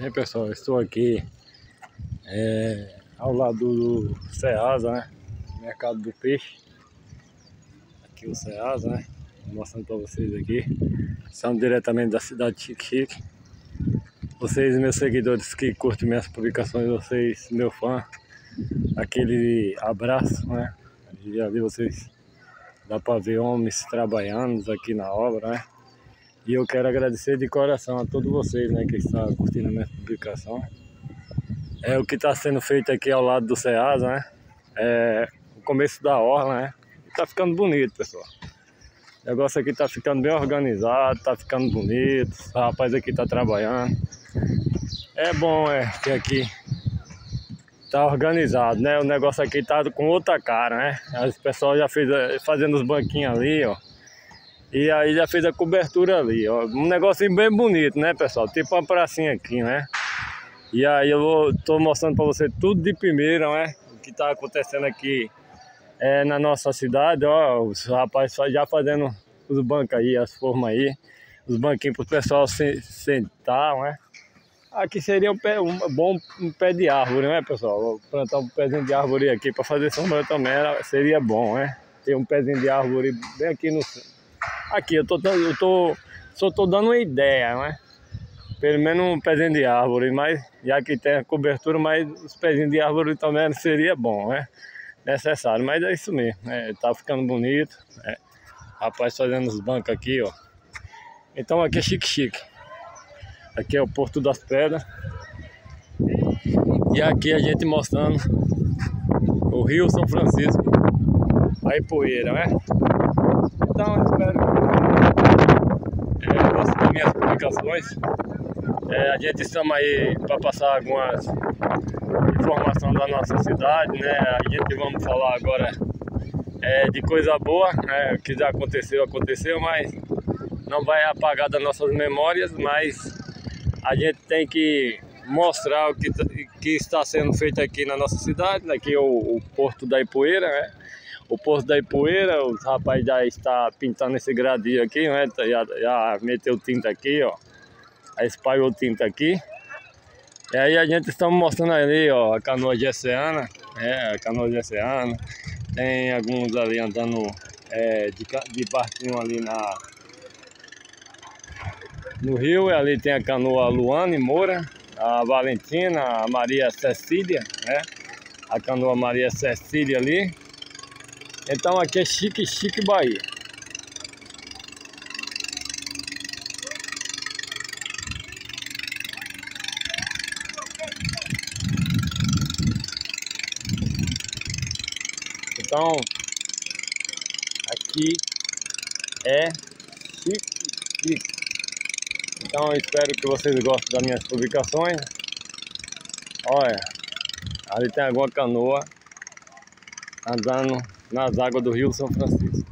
Bem pessoal, eu estou aqui é, ao lado do Ceasa, né? Mercado do Peixe. Aqui o Ceasa, né? Mostrando para vocês aqui. São diretamente da cidade de Chique Chique. Vocês, meus seguidores que curtem minhas publicações, vocês, meu fã, aquele abraço, né? Já vi vocês, dá para ver homens trabalhando aqui na obra, né? E eu quero agradecer de coração a todos vocês né, que estão curtindo a minha publicação. É o que está sendo feito aqui ao lado do Ceasa, né? É o começo da orla, né? Está ficando bonito, pessoal. O negócio aqui está ficando bem organizado, está ficando bonito. O rapaz aqui está trabalhando. É bom, é, que aqui tá organizado, né? O negócio aqui tá com outra cara, né? O pessoal já fez fazendo os banquinhos ali, ó. E aí já fez a cobertura ali, ó. Um negocinho bem bonito, né, pessoal? Tipo uma pracinha aqui, né? E aí eu vou, tô mostrando para você tudo de primeira, né? O que tá acontecendo aqui é, na nossa cidade, ó. Os rapazes já fazendo os bancos aí, as formas aí. Os banquinhos para o pessoal se, sentar, né? Aqui seria um, pé, um bom um pé de árvore, né, pessoal? Vou plantar um pezinho de árvore aqui para fazer sombra também seria bom, né? Ter um pezinho de árvore bem aqui no Aqui, eu tô, eu tô, só tô dando uma ideia, né? Pelo menos um pezinho de árvore, mas já que tem a cobertura, mas os pezinhos de árvore também seria bom, né? Necessário, mas é isso mesmo, né? Tá ficando bonito, né? Rapaz fazendo os bancos aqui, ó. Então aqui é chique chique. Aqui é o Porto das Pedras. E aqui a gente mostrando o Rio São Francisco. Aí poeira, né? Então espero que é, das minhas publicações. É, a gente estamos aí para passar algumas informações da nossa cidade, né? A gente vamos falar agora é, de coisa boa, né? O que já aconteceu, aconteceu, mas não vai apagar das nossas memórias, mas a gente tem que mostrar o que, que está sendo feito aqui na nossa cidade, aqui é o, o Porto da Ipoeira, né? O Poço da Ipoeira, os rapazes já está pintando esse gradinho aqui, né? Já, já meteu tinta aqui, ó. Aí espalhou tinta aqui. E aí a gente está mostrando ali, ó, a canoa gesseana, é, a canoa gesseana. Tem alguns ali andando é, de, de barquinho ali na, no rio. E ali tem a canoa Luana e Moura, a Valentina, a Maria Cecília, né? A canoa Maria Cecília ali. Então aqui é Chique Chique Bahia. Então, aqui é Chique Chique. Então, espero que vocês gostem das minhas publicações. Olha, ali tem alguma canoa andando nas águas do Rio São Francisco.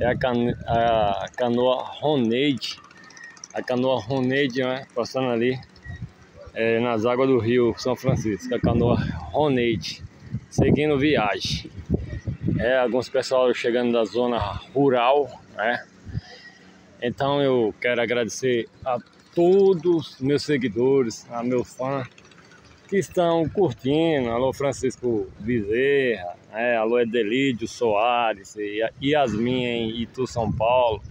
É a, cano a canoa Roneide, a canoa Roneide, né, passando ali é, nas águas do Rio São Francisco, a canoa Roneide, seguindo viagem. É, alguns pessoal chegando da zona rural, né? Então eu quero agradecer a todos os meus seguidores, a meus fãs que estão curtindo. Alô Francisco Bezerra, é, alô Edelídio Soares, Yasmin em Itu, São Paulo.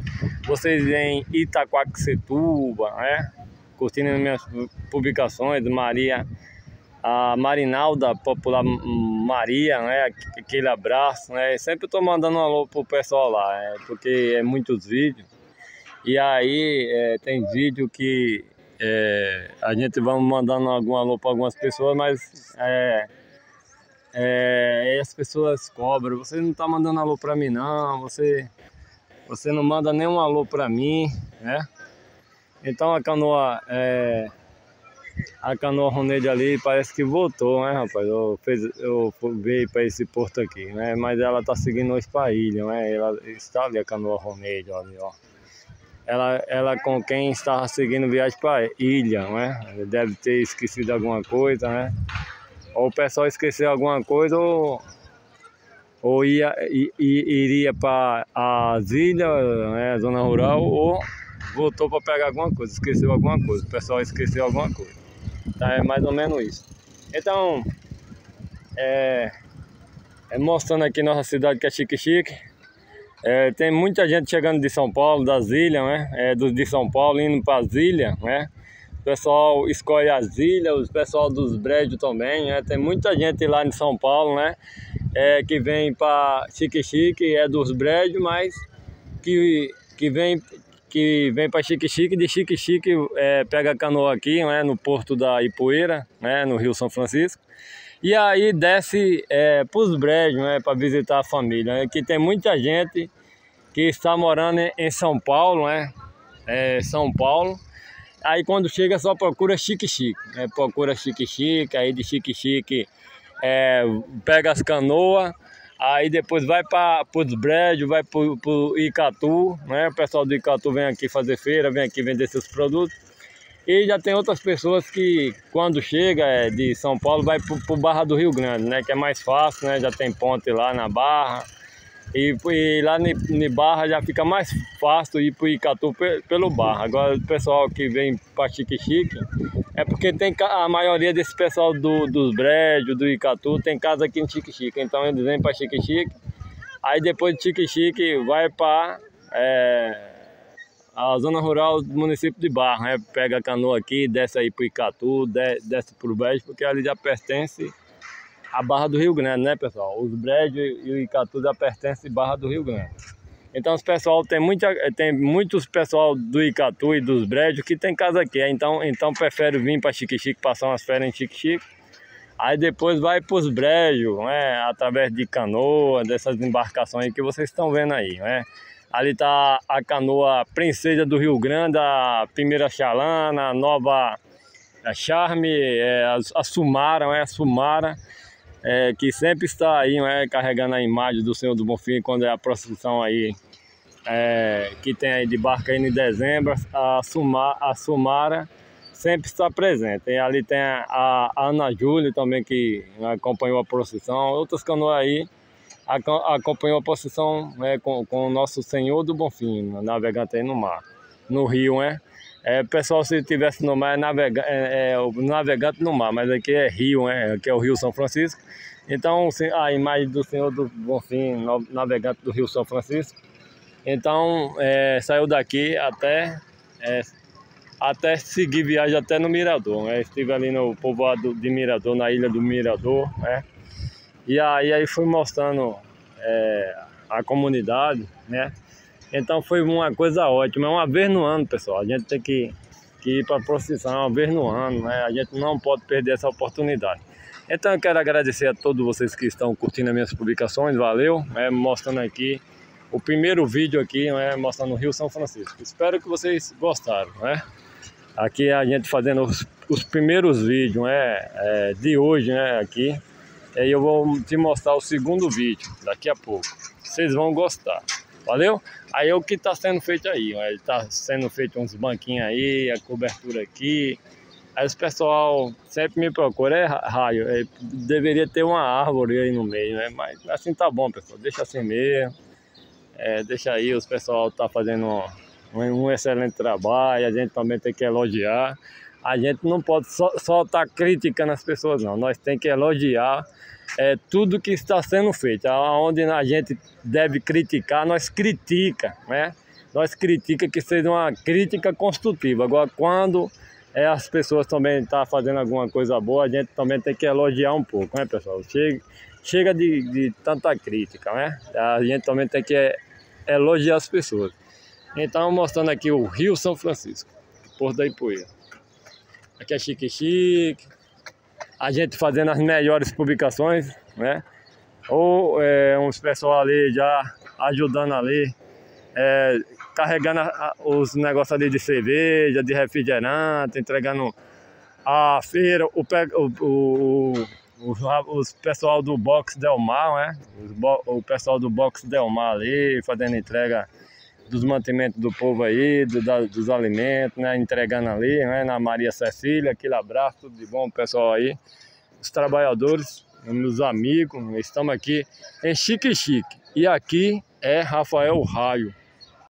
Vocês em Itaquaquecetuba, né? Curtindo minhas publicações, Maria, a Marinalda Popular Maria, né? Aquele abraço, né? Sempre estou mandando um alô pro pessoal lá, né? porque é muitos vídeos. E aí é, tem vídeo que é, a gente vai mandando algum alô para algumas pessoas, mas é, é, as pessoas cobram. Você não está mandando alô para mim, não. Você, você não manda nenhum alô para mim, né? Então a canoa, é, a canoa Ronede ali parece que voltou, né, rapaz? Eu, fez, eu veio para esse porto aqui, né? Mas ela está seguindo os ilha, né? Ela está ali a canoa Ronede, ali, ó ela, ela com quem estava seguindo viagem para ilha, né? Deve ter esquecido alguma coisa, né? Ou o pessoal esqueceu alguma coisa ou, ou ia, i, iria para as ilhas, né? Zona rural, ou voltou para pegar alguma coisa, esqueceu alguma coisa, o pessoal esqueceu alguma coisa. Então é mais ou menos isso. Então, é, é mostrando aqui nossa cidade que é chique chique. É, tem muita gente chegando de São Paulo, das ilhas, né? É, do, de São Paulo indo para as ilhas, né? O pessoal escolhe as ilhas, o pessoal dos prédios também, né? Tem muita gente lá em São Paulo, né? É, que vem para Chique Chique, é dos prédios, mas que, que vem que vem para Chique Chique, de Chique Chique é, pega canoa aqui, né, no porto da Ipueira, né, no Rio São Francisco. E aí desce é, para os brejos, né, para visitar a família. Né, que tem muita gente que está morando em São Paulo, né, é, São Paulo. Aí quando chega só procura Chique Chique, né, procura Chique Chique, aí de Chique Chique é, pega as canoas Aí depois vai para os brejos, vai para o Icatu, né? O pessoal do Icatu vem aqui fazer feira, vem aqui vender seus produtos. E já tem outras pessoas que quando chega é, de São Paulo vai para o Barra do Rio Grande, né? Que é mais fácil, né? Já tem ponte lá na Barra. E, e lá em Barra já fica mais fácil ir para o Icatu pelo Barra. Agora o pessoal que vem para Chique Chique é porque tem a maioria desse pessoal do, dos brejos, do Icatu, tem casa aqui em Chique Chique. Então eles vêm para Chique Chique. Aí depois de Chique Chique vai para é, a zona rural do município de Barra. Né? Pega a canoa aqui, desce aí para Icatu, desce para o brejo, porque ali já pertence a Barra do Rio Grande, né, pessoal? Os brejos e o Icatu já pertencem à Barra do Rio Grande. Então os pessoal tem muita tem muitos pessoal do Icatu e dos brejos que tem casa aqui, então então prefere vir para Chique Chique passar umas férias em Chique Chique. Aí depois vai para os brejos, né, através de canoa, dessas embarcações que vocês estão vendo aí, né? Ali tá a canoa Princesa do Rio Grande, a primeira Chalana, a nova Charme, é, a, a Sumara, né, a Sumara é, que sempre está aí é, carregando a imagem do Senhor do Bonfim quando é a procissão aí é, que tem aí de barca aí em dezembro, a, Suma, a Sumara sempre está presente. E ali tem a, a Ana Júlia também que acompanhou a procissão, outras canoas aí acompanhou a procissão né, com, com o nosso Senhor do Bonfim, navegante aí no mar, no rio, né? É, pessoal, se tivesse no mar, é, navega, é, é, o navegante no mar, mas aqui é rio, né? Aqui é o Rio São Francisco. Então, a imagem do Senhor do Bonfim, navegante do Rio São Francisco. Então, é, saiu daqui até, é, até seguir viagem até no Mirador. Né? Estive ali no povoado de Mirador, na ilha do Mirador, né? E aí, aí fui mostrando é, a comunidade, né? Então foi uma coisa ótima, é uma vez no ano, pessoal. A gente tem que, que ir para a procissão uma vez no ano, né? A gente não pode perder essa oportunidade. Então eu quero agradecer a todos vocês que estão curtindo as minhas publicações, valeu, é, mostrando aqui o primeiro vídeo aqui, é, mostrando o Rio São Francisco. Espero que vocês gostaram, né? Aqui a gente fazendo os, os primeiros vídeos é, é, de hoje, né? Aqui. E eu vou te mostrar o segundo vídeo daqui a pouco. Vocês vão gostar. Valeu? Aí é o que está sendo feito aí, está sendo feito uns banquinhos aí, a cobertura aqui. Aí os pessoal sempre me procura, é raio, é, deveria ter uma árvore aí no meio, né? Mas assim tá bom, pessoal, deixa assim mesmo. É, deixa aí, os pessoal tá fazendo um, um, excelente trabalho, a gente também tem que elogiar. A gente não pode só estar só tá criticando as pessoas, não. Nós tem que elogiar é, tudo que está sendo feito. Onde a gente deve criticar, nós critica, né? Nós critica que seja uma crítica construtiva. Agora, quando é, as pessoas também estão tá fazendo alguma coisa boa, a gente também tem que elogiar um pouco, né, pessoal? Chega, chega de, de tanta crítica, né? A gente também tem que elogiar as pessoas. Então, mostrando aqui o Rio São Francisco, Porto da Ipueira. Aqui é Chique Chique, a gente fazendo as melhores publicações, né? Ou é, uns pessoal ali já ajudando ali, é, carregando a, a, os negócios ali de cerveja, de refrigerante, entregando a feira, o, o, o, o, os pessoal do Box Delmar, né? o pessoal do Box Delmar ali, fazendo entrega dos mantimentos do povo aí, do, da, dos alimentos, né? Entregando ali, né? Na Maria Cecília, aquele abraço, tudo de bom pessoal aí. Os trabalhadores, meus amigos, estamos aqui em Chique Chique. E aqui é Rafael Raio.